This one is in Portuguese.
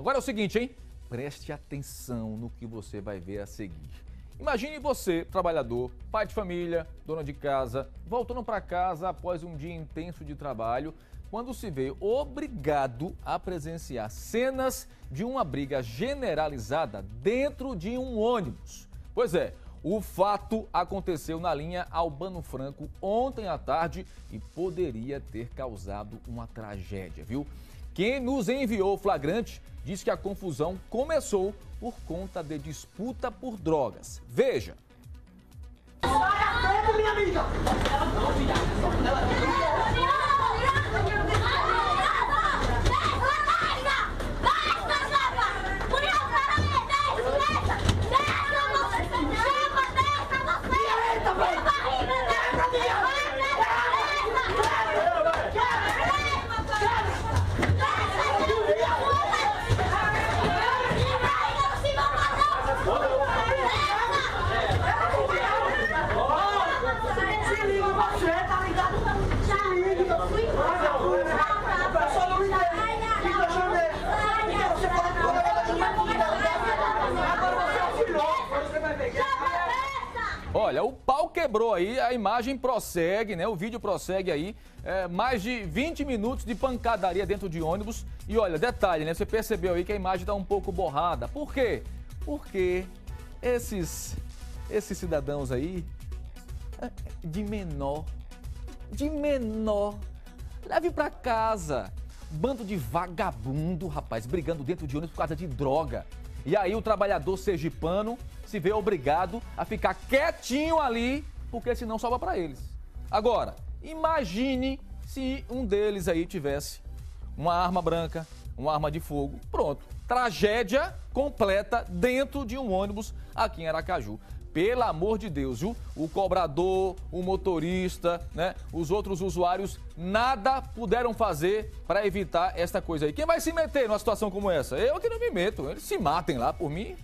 Agora é o seguinte, hein? Preste atenção no que você vai ver a seguir. Imagine você, trabalhador, pai de família, dona de casa, voltando para casa após um dia intenso de trabalho, quando se vê obrigado a presenciar cenas de uma briga generalizada dentro de um ônibus. Pois é, o fato aconteceu na linha Albano Franco ontem à tarde e poderia ter causado uma tragédia, viu? Quem nos enviou o flagrante diz que a confusão começou por conta de disputa por drogas. Veja. Para, minha amiga! Se liga você, tá ligado? Se liga. A pessoa não me entende. Me deixa ver. Porque você fala que quando ela tinha comida, agora você é o filhote. Você vai ver. Olha, o pau quebrou aí, a imagem prossegue, né? O vídeo prossegue aí. É, mais de 20 minutos de pancadaria dentro de ônibus. E olha, detalhe, né? Você percebeu aí que a imagem tá um pouco borrada. Por quê? Porque esses, esses cidadãos aí, é, de menor, de menor, leve pra casa. Bando de vagabundo, rapaz, brigando dentro de ônibus por causa de droga. E aí o trabalhador sergipano se vê obrigado a ficar quietinho ali, porque senão sobra pra eles. Agora, imagine se um deles aí tivesse uma arma branca, uma arma de fogo. Pronto. Tragédia completa dentro de um ônibus aqui em Aracaju. Pelo amor de Deus, viu? O cobrador, o motorista, né? Os outros usuários nada puderam fazer para evitar esta coisa aí. Quem vai se meter numa situação como essa? Eu que não me meto. Eles se matem lá por mim.